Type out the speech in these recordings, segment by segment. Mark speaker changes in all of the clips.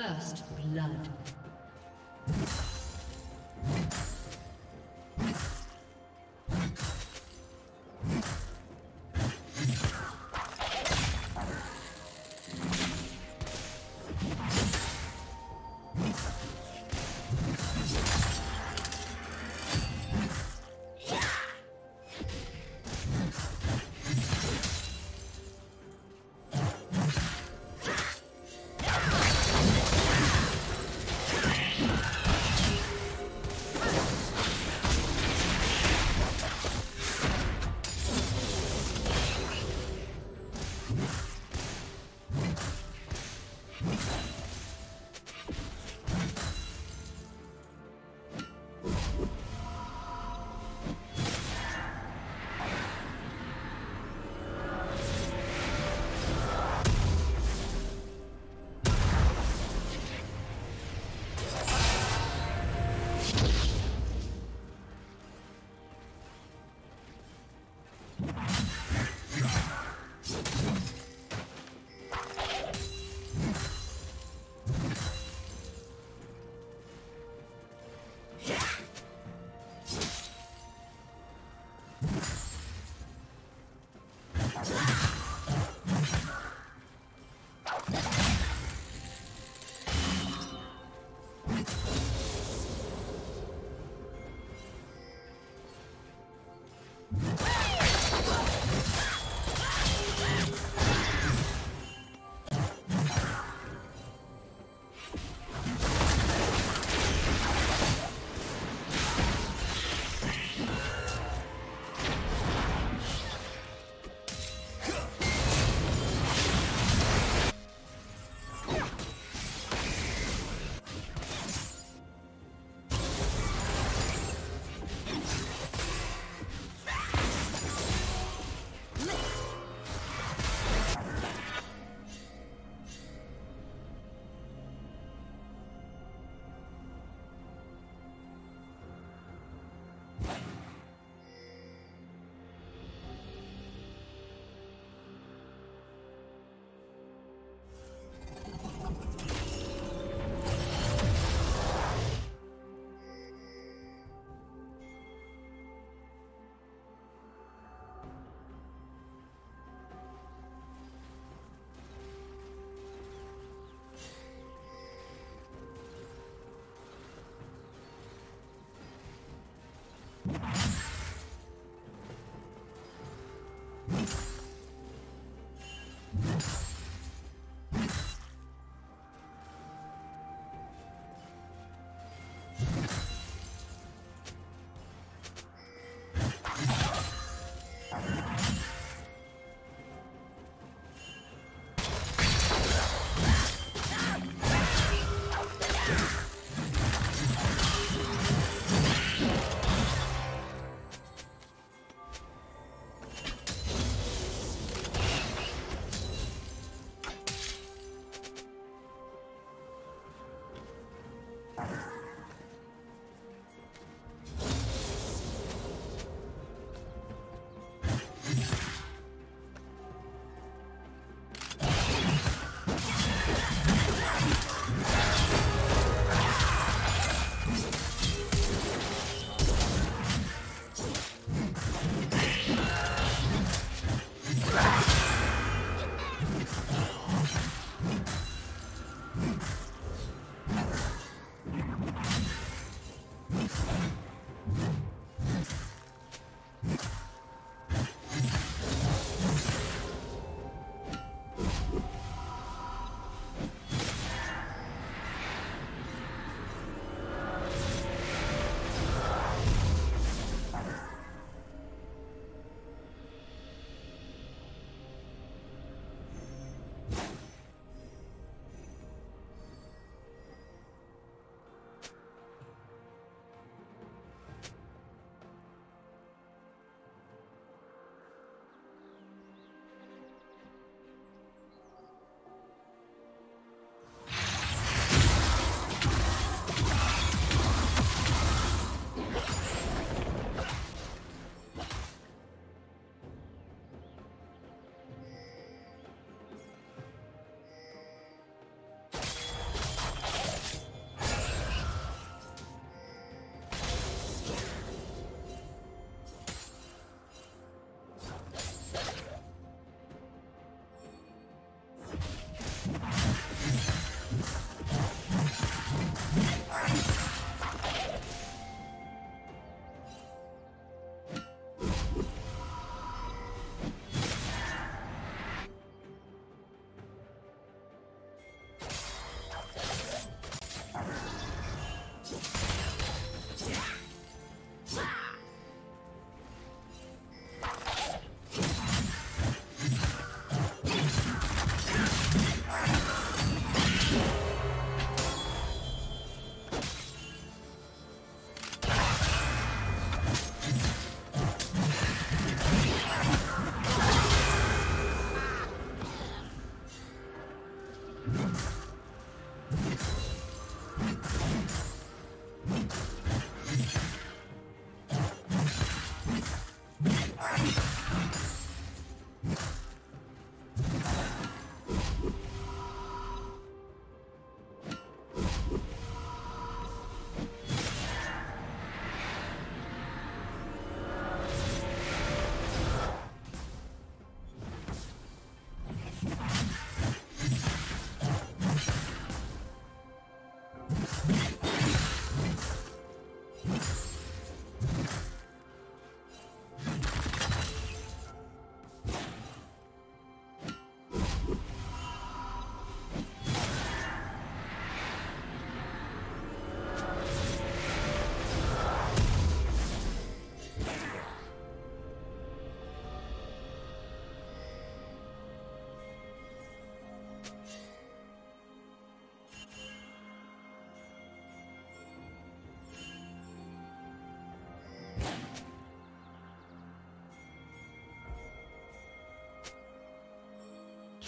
Speaker 1: First blood.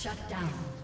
Speaker 1: Shut down.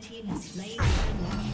Speaker 1: Team has slain Baron